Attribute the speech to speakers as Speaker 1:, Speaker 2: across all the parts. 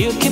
Speaker 1: You
Speaker 2: can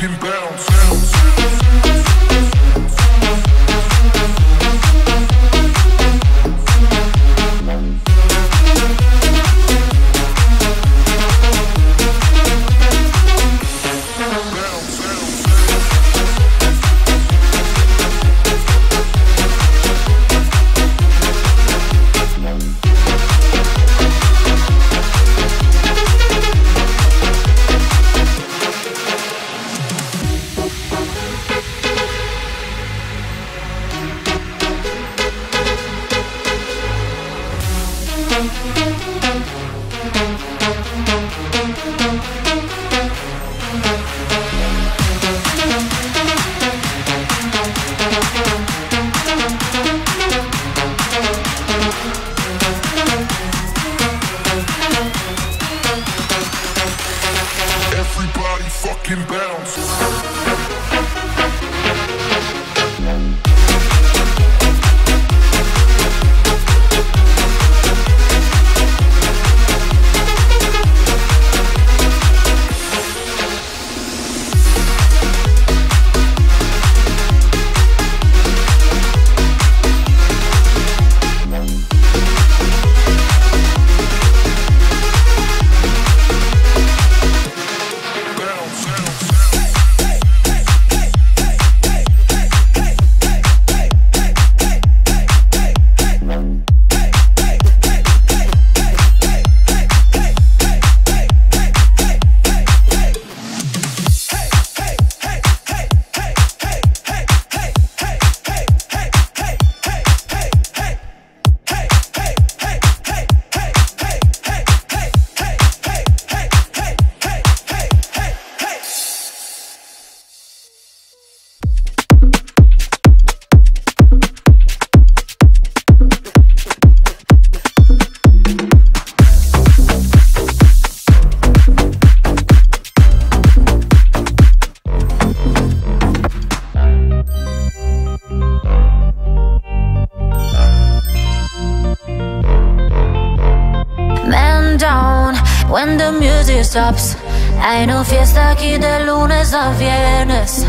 Speaker 2: fucking bounce.
Speaker 1: Stops. Hay no fiesta aquí de lunes a viernes.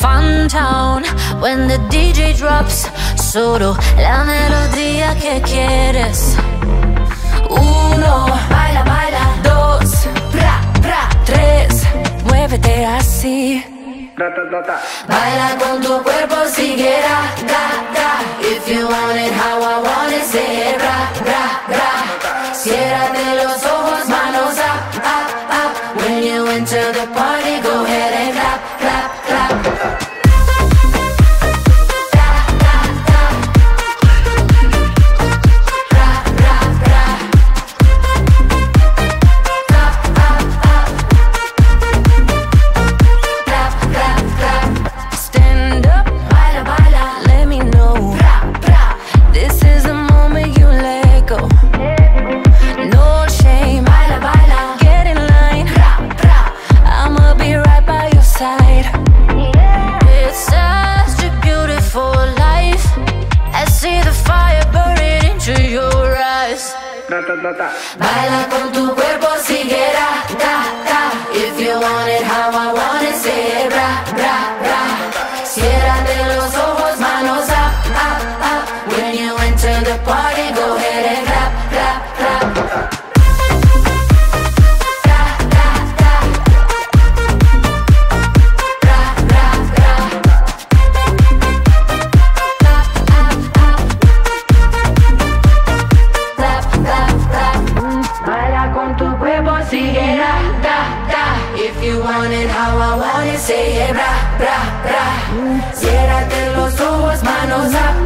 Speaker 1: Fun town when the DJ drops. Solo la melodía que quieres. Uno, baila, baila. Dos, bra, bra. Tres, muévete así. Baila con tu cuerpo siguiera, da, eyes. Baila con tu cuerpo, siguiera, da, da. If you want it how I want it, say it, bra, bra, bra. Ciérrate los ojos, It, bra, bra, bra. Ciérrate los ojos, manos up,